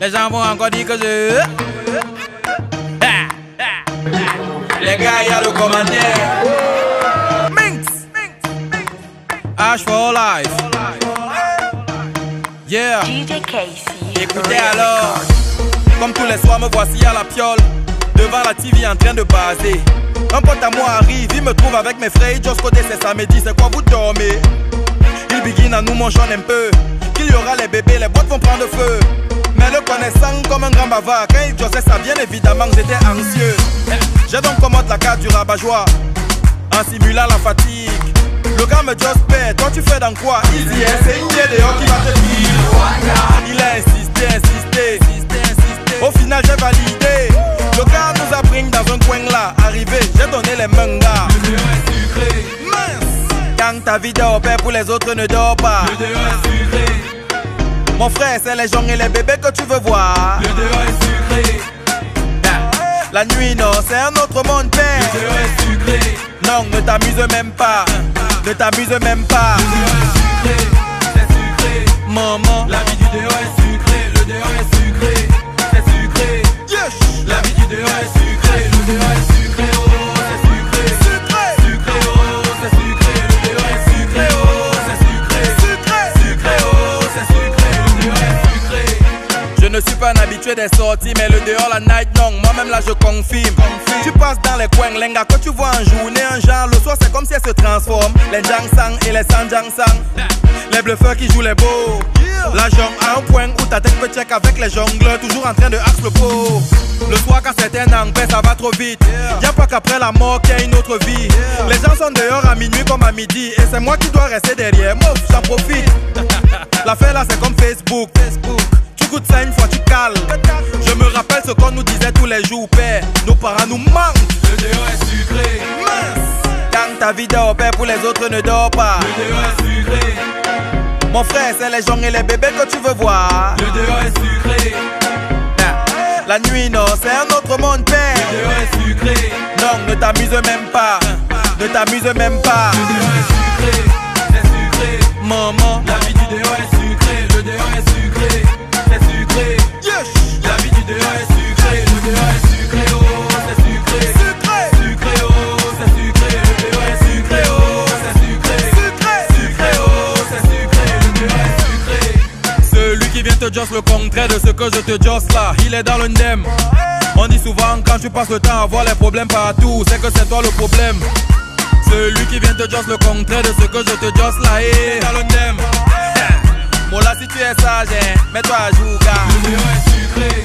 Les gens vont encore dire que je. Les gars, y'a le commentaire. Minx. H for life. Yeah. DJ Casey. Écoutez alors. Comme tous les soirs, me voici à la piole. Devant la TV en train de baser. Un pote à moi arrive, il me trouve avec mes frères. Just côté c'est samedi, c'est quoi vous dormez? Il begin à nous manger un peu. Qu'il y aura les bébés, les boîtes vont prendre feu. Mais le connaissant comme un grand bavard, quand il jossait ça, bien évidemment, j'étais anxieux. J'ai donc commode la carte du rabat-joie en simulant la fatigue. Le gars me just paie, toi tu fais dans quoi Easy, c'est une dehors qui va te dire. Il a insisté, insisté, insisté. Au final, j'ai validé. Le gars nous a pris dans un coin là. Arrivé, j'ai donné les mangas. Le est sucré, Mince. Quand ta vie dort, père, pour les autres ne dort pas. le est sucré, Mon frère, c'est les gens et les bébés que tu veux voir. le dehors est sucré, La nuit, non, c'est un autre monde, le père. dehors est sucré, Non, ne t'amuse même pas. Ne t'amuse même pas. le dehors est sucré, c'est sucré. Maman, La vie du dehors est sucré, le dehors est sucré, un habitué des sorties, mais le dehors, la night long, moi-même là je confirme. Tu passes dans les coins, lenga, que tu vois en journée, un genre, le soir c'est comme si elle se transforme. Les Jang Sang et les San Jang Sang. Les bluffeurs qui jouent les beaux. La jambe à un point où ta tête peut check avec les jongleurs, toujours en train de axe le pot. Le soir, quand c'est un paix, ça va trop vite. Y'a pas qu'après la mort qu'il y a une autre vie. Les gens sont dehors à minuit comme à midi, et c'est moi qui dois rester derrière. Moi, j'en profite. L'affaire là, c'est comme Facebook. Facebook. Ça une fois, tu cales. Je me rappelle ce qu'on nous disait tous les jours, père. Nos parents nous manquent. Le dehors est sucré, Quand ta vie dort, père, pour les autres ne dort pas. le dehors est sucré, Mon frère, c'est les gens et les bébés que tu veux voir. le dehors est sucré, La nuit, non, c'est un autre monde, le père. dehors est sucré, Non, ne t'amuse même pas. Ne t'amuse même pas. le dehors est sucré, c'est sucré. Maman, La vie du dehors est sucré, te le contraire de ce que je te joss là, il est dans le ndem. On dit souvent quand tu passes le temps à voir les problèmes partout, c'est que c'est toi le problème. Celui qui vient te joss le contraire de ce que je te joss là, il est dans le ndem. Mola si tu es sage, hein, mets-toi à jour car Le est sucré,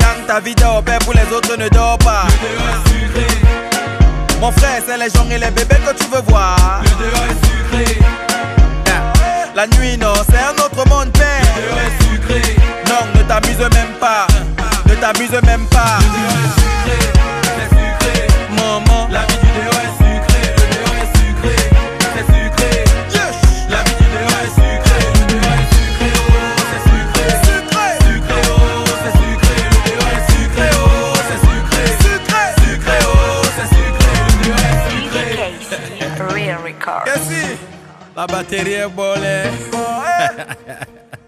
Quand ta vie dort, père, pour les autres ne dort pas. le est sucré, Mon frère, c'est les gens et les bébés que tu veux voir. le est sucré, Même pas. le est sucré, c'est sucré. Maman, La vie du dehors est sucré, le est sucré, c'est sucré. yes. La vie du dehors est sucré, le est sucré, oh, c'est sucré. Sucré. Sucré, oh, c'est sucré, le est sucré, oh, c'est sucré. Sucré. Sucré, oh, c'est sucré, le est sucré. Real Record. La batterie est bolée.